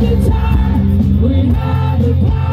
the time we had the power.